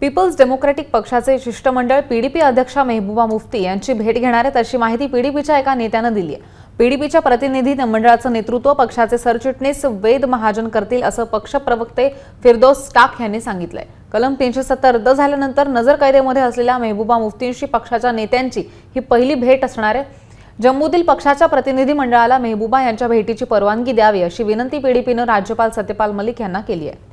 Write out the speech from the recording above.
People's democratic पक्षाचे शिष्टमंडळ PDP अध्यक्षा मेहबूबा मुफ्ती यांची भेट घेणार आहेत अशी माहिती पीडीपीच्या एका नेत्यानं दिली आहे. पीडीपीच्या प्रतिनिधी मंडळाचं नेतृत्व पक्षाचे सरचिटणीस वेद महाजन करतील असं पक्ष प्रवक्ते फिरदोस टाक यांनी सांगितलंय. कलम तीनशे सत्तर रद्द झाल्यानंतर नजर कैदेमध्ये असलेल्या मेहबूबा मुफ्तींशी पक्षाच्या नेत्यांची ही पहिली भेट असणार आहे. जम्मूतील पक्षाच्या प्रतिनिधी मंडळाला मेहबूबा यांच्या भेटीची परवानगी द्यावी अशी विनंती पीडीपीनं राज्यपाल सत्यपाल मलिक यांना केली आहे.